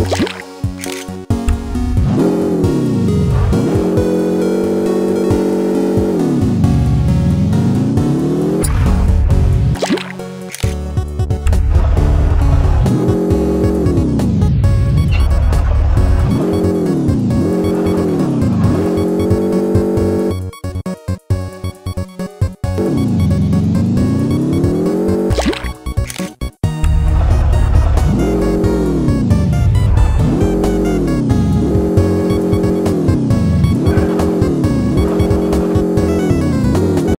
Música